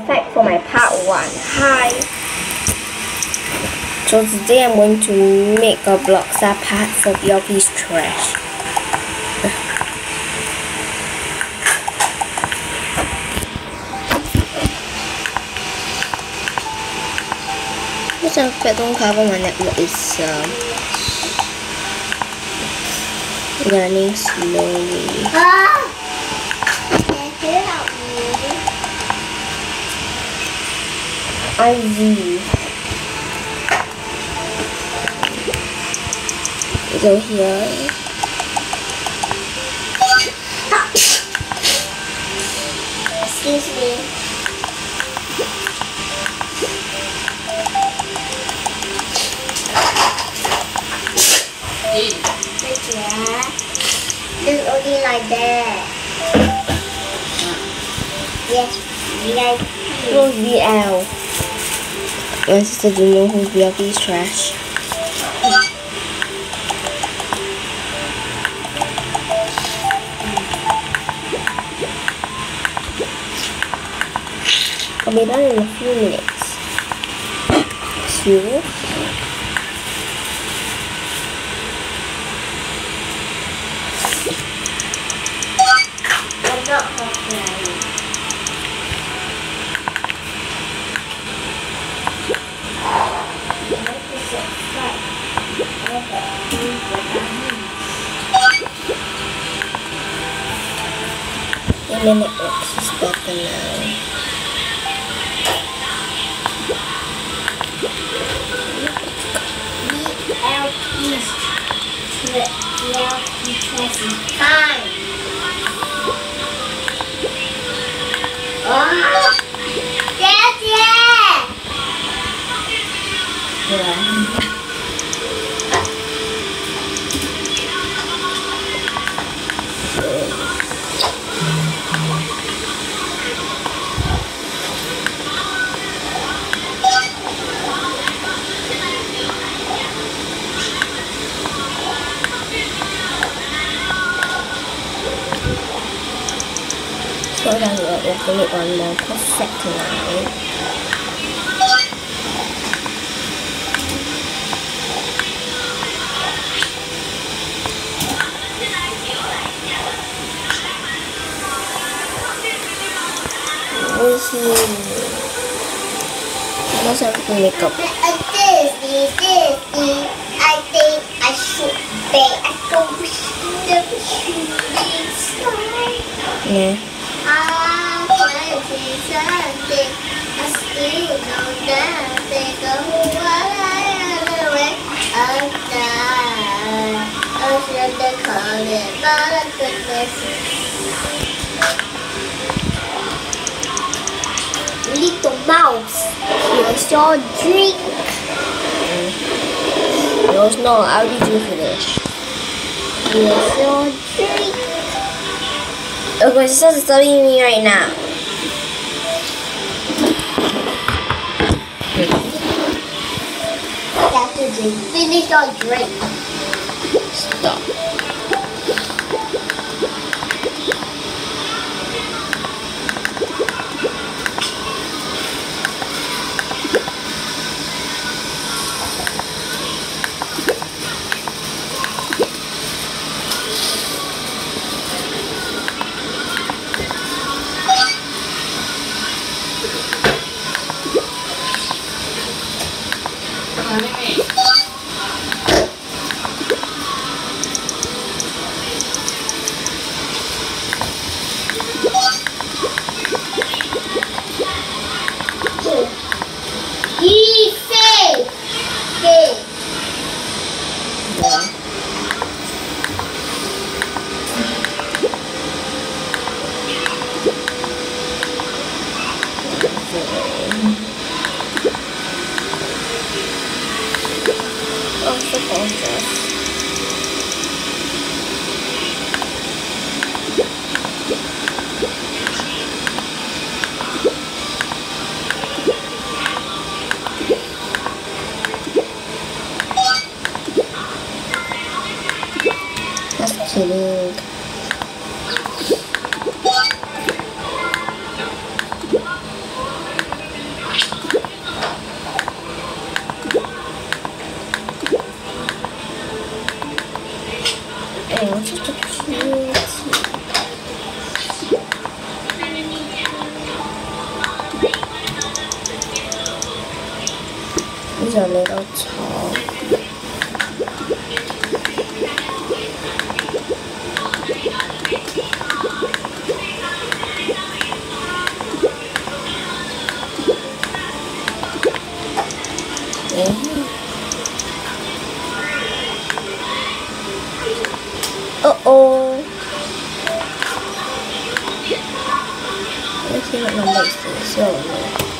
perfect for my part one. Hi. So today I'm going to make a Bloxa part for BLP's trash. This don't cover my network is um, running slowly. Ah! IV. Go here. Excuse me. Yeah. It's only like that. Yes, like BL? My sister do know who's BLP's trash. I'll be done in a few minutes. Two. Then it works better now. BLP's BLP present time. Oh, yes, yes. So then we'll open it one more perfect now. Where's he? Must have to make up. Uh, This, this, this, this. I think I should be a ghost in the shooting star. Yeah. I want to see something. I still know nothing. So what I away of that. I should have called it, but I couldn't Little mouse, here's your drink. No, it's not. How did you finish? Here's your drink. Okay, my sister's disturbing me right now. That's drink. Finish your drink. Stop. Oh, so gorgeous. Just is a little tall. Uh-oh. Let's see what number is this. So,